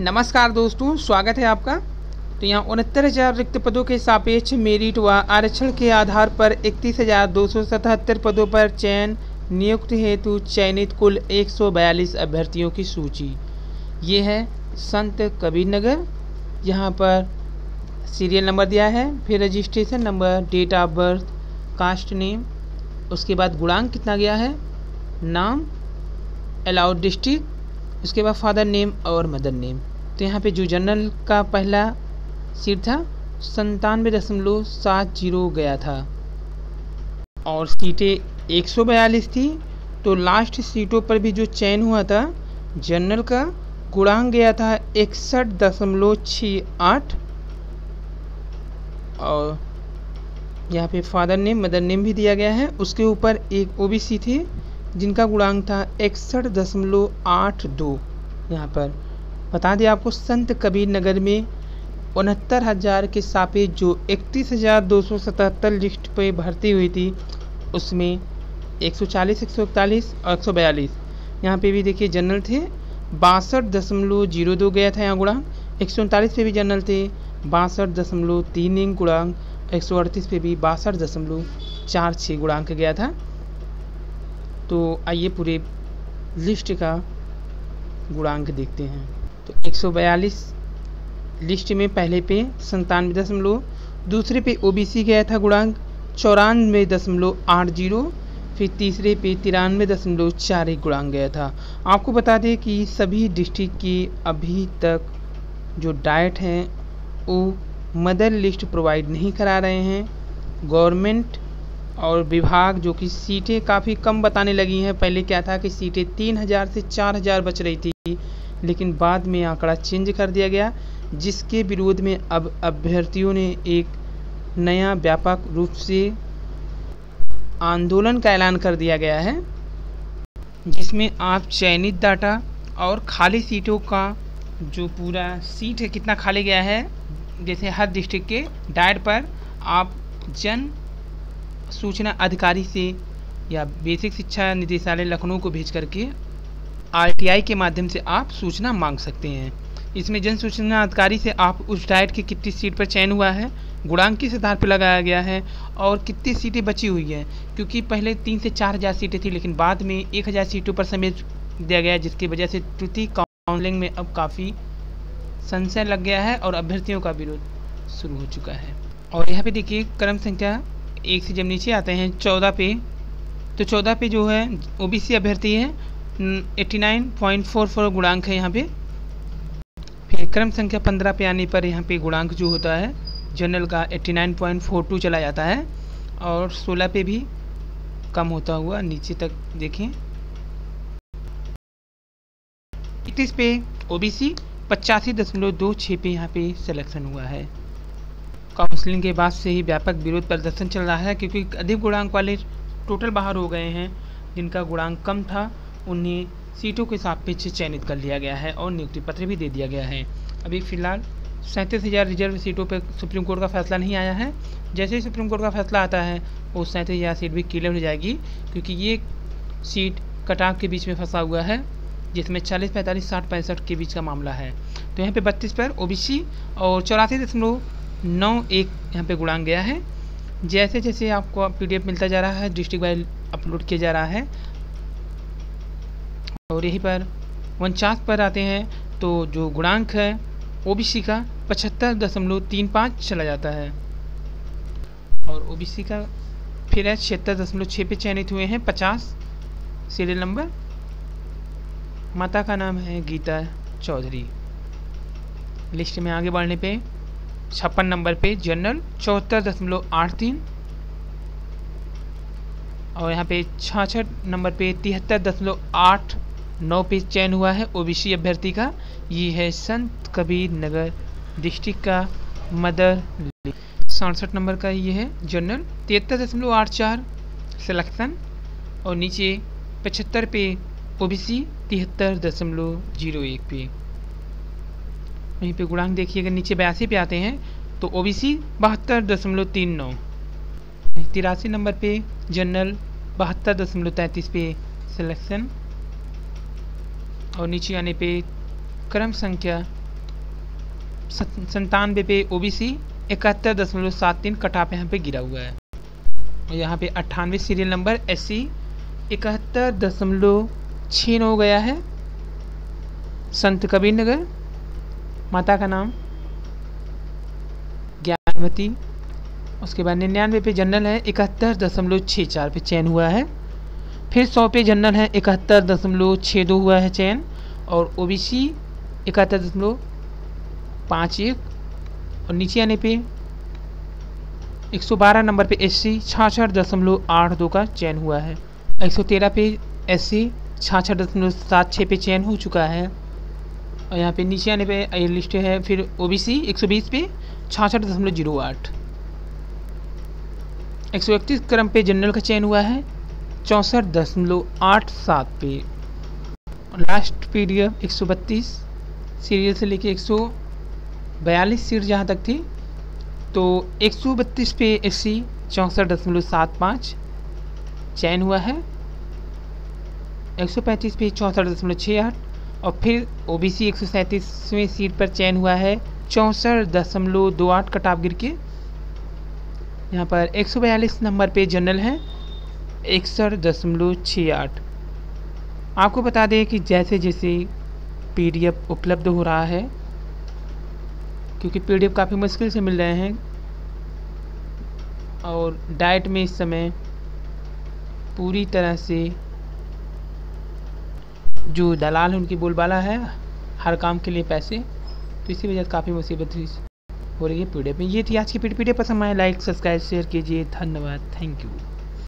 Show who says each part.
Speaker 1: नमस्कार दोस्तों, स्वागत है आपका। तो यहाँ उनहत्तर हज़ार रिक्त पदों के सापेक्ष मेरिट व आरक्षण के आधार पर इकतीस हज़ार दो सौ सतहत्तर पदों पर चयन नियुक्ति हेतु चयनित कुल 142 अभ्यर्थियों की सूची। ये है संत कबीर नगर यहाँ पर सीरियल नंबर दिया है, फिर registration number, date of birth, caste name, उसके बाद गुणांक कितना गया है, नाम अलाउड डिस्ट्रिक्ट उसके बाद फादर नेम और मदर नेम। तो यहाँ पे जो जनरल का पहला सीट था संतानवे दशमलव सात ज़ीरो गया था। और सीटें 142 थी तो लास्ट सीटों पर भी जो चयन हुआ था, जनरल का गुणांक गया था इकसठ दशमलव छः आठ और यहाँ पे फादर नेम, मदर नेम भी दिया गया है। उसके ऊपर एक ओबीसी थी, जिनका गुणांक था इकसठ दशमलव आठ दो। यहाँ पर बता दें आपको संत कबीर नगर में उनहत्तर हज़ार के सापेक्ष जो इकतीस हज़ार दो सौ सतहत्तर लिस्ट पर भर्ती हुई थी उसमें 140, 141 और 142 यहाँ पे भी देखिए जनरल थे बासठ दशमलव ज़ीरो दो गया था यहाँ गुणांक एक सौ उनतालीस पे भी जनरल थे बासठ दशमलव तीन एक गुणांक एक सौ अड़तीस पे भी बासठ दशमलव चार छः गुणांक गया था। तो आइए पूरे लिस्ट का गुणांक देखते हैं। तो 142 लिस्ट में पहले पे संतानवे दशमलव, दूसरे पे ओबीसी गया था गुणांक चौरानवे दशमलव आठ ज़ीरो, फिर तीसरे पे तिरानवे दशमलव चार एक गुणांक गया था। आपको बता दें कि सभी डिस्ट्रिक्ट की अभी तक जो डाइट हैं, वो मदर लिस्ट प्रोवाइड नहीं करा रहे हैं। गवर्नमेंट और विभाग जो कि सीटें काफ़ी कम बताने लगी हैं। पहले क्या था कि सीटें तीन हज़ार से चार हज़ार बच रही थी। लेकिन बाद में आंकड़ा चेंज कर दिया गया, जिसके विरोध में अब अभ्यर्थियों ने एक नया व्यापक रूप से आंदोलन का ऐलान कर दिया गया है, जिसमें आप चयनित डाटा और खाली सीटों का जो पूरा सीट है, कितना खाली गया है, जैसे हर डिस्ट्रिक्ट के डायर पर आप जन सूचना अधिकारी से या बेसिक शिक्षा निदेशालय लखनऊ को भेज करके आरटीआई के माध्यम से आप सूचना मांग सकते हैं। इसमें जन सूचना अधिकारी से आप उस डाइट की कितनी सीट पर चयन हुआ है, गुणांक किस आधार पर लगाया गया है और कितनी सीटें बची हुई हैं, क्योंकि पहले तीन से चार हज़ार सीटें थी, लेकिन बाद में एक हज़ार सीटों पर समेत दिया गया, जिसकी वजह से त्रुटि काउंसलिंग में अब काफ़ी संशय लग गया है और अभ्यर्थियों का विरोध शुरू हो चुका है। और यहाँ पे देखिए, क्रम संख्या एक से जब नीचे आते हैं, चौदह पे तो चौदह पे जो है, ओबीसी अभ्यर्थी है eighty nine point four four गुणांक है यहाँ पे। फिर क्रम संख्या पंद्रह पे आने पर यहाँ पे गुणांक जो होता है जनरल का eighty nine point four two चला जाता है और सोलह पे भी कम होता हुआ नीचे तक देखें। इकतीस पे ओबीसी पचासी दशमलव दो छः पे यहाँ पे सिलेक्शन हुआ है। काउंसलिंग के बाद से ही व्यापक विरोध प्रदर्शन चल रहा है क्योंकि अधिक गुणांक वाले टोटल बाहर हो गए हैं, जिनका गुणांक कम था। उन्हें सीटों के सापेक्ष चयनित कर लिया गया है और नियुक्ति पत्र भी दे दिया गया है। अभी फ़िलहाल सैंतीस हज़ार रिज़र्व सीटों पर सुप्रीम कोर्ट का फैसला नहीं आया है। जैसे ही सुप्रीम कोर्ट का फैसला आता है, वो सैंतीस हज़ार सीट भी क्लियर हो जाएगी, क्योंकि ये सीट कटाव के बीच में फंसा हुआ है, जिसमें चालीस पैंतालीस, साठ पैंसठ के बीच का मामला है। तो यहाँ पे बत्तीस पर ओबीसी और चौरासी दशमलव नौ एक यहाँ पे गुणांक गया है। जैसे जैसे आपको पीडीएफ मिलता जा रहा है, डिस्ट्रिक्ट वाइज अपलोड किया जा रहा है और यहीं पर उनचास पर आते हैं तो जो गुणांक है ओबीसी का पचहत्तर दशमलव तीन पाँच चला जाता है। और ओबीसी का फिर है छिहत्तर दशमलव छः पे चयनित हुए हैं पचास। Serial number? माता का नाम है गीता चौधरी। लिस्ट में आगे बढ़ने पे, छप्पन नंबर पे, जनरल चौहत्तर दशमलव आठ तीन। और यहाँ पे छाछठ नंबर पे तिहत्तर दशमलव आठ नौ पे चयन हुआ है ओबीसी अभ्यर्थी का। ये है संत कबीर नगर डिस्ट्रिक्ट का मदर सड़सठ नंबर का ये है जनरल तिहत्तर दशमलव आठ चार सिलेक्शन और नीचे पचहत्तर पे ओबीसी, तिहत्तर दशमलव ज़ीरो एक पे। वहीं पे गुणांक देखिए, अगर नीचे बयासी पे आते हैं तो ओबीसी बहत्तर दशमलव तीन नौ। तिरासी नंबर पे जनरल बहत्तर दशमलव तैंतीस पे सिलेक्शन और नीचे आने पे क्रम संख्या संतानवे पे ओबीसी, इकहत्तर दशमलव सात तीन कटाप यहाँ पे गिरा हुआ है। और यहाँ पे अट्ठानवे सीरियल नंबर एस सी इकहत्तर दशमलव छः नौ गया है। संत कबीर नगर माता का नाम ज्ञानवती उसके बाद निन्यानवे पे जनरल है, इकहत्तर दशमलव छः चार पे चयन हुआ है। फिर सौ पे जनरल है, इकहत्तर दशमलव छः दो हुआ है चयन। और ओबीसी इकहत्तर दशमलव पाँच एक। और नीचे आने पे 112 नंबर पे एस सी छाछठ दशमलव आठ दो का चयन हुआ है। 113 पे एस सी छाछठ दशमलव सात छः पे चयन हो चुका है। और यहाँ पे नीचे आने पे ये लिस्ट है, फिर ओ बी सी एक सौ बीस पे छाछठ दशमलव ज़ीरो आठ। एक सौ इकतीस क्रम पे जनरल का चयन हुआ है। चौंसठ दशमलव आठ सात पे। लास्ट पीरियड एक सौ बत्तीस, सीरियल से लेके एक सौ बयालीस सीट जहाँ तक थी। तो एक सौ बत्तीस पे एस सी चौंसठ दशमलव सात पाँच चयन हुआ है। एक सौ पैंतीस पे चौंसठ दशमलव छः आठ और फिर ओ बी सी एक सौ सैंतीसवें सीट पर चयन हुआ है। चौंसठ दशमलव दो आठ कटाप गिर के यहाँ पर एक सौ बयालीस नंबर पे जनरल है। इकसठ दशमलव छः आठ आपको बता दें कि जैसे जैसे पी उपलब्ध हो रहा है, क्योंकि पीडीएफ काफ़ी मुश्किल से मिल रहे हैं, और डाइट में इस समय पूरी तरह से जो दलाल उनकी बोलबाला है, हर काम के लिए पैसे तो इसी वजह से काफ़ी मुसीबत हो रही है पीडीएफ में। ये थी आज की पीडीएफ। पसंद आए लाइक सब्सक्राइब शेयर कीजिए। धन्यवाद। Thank you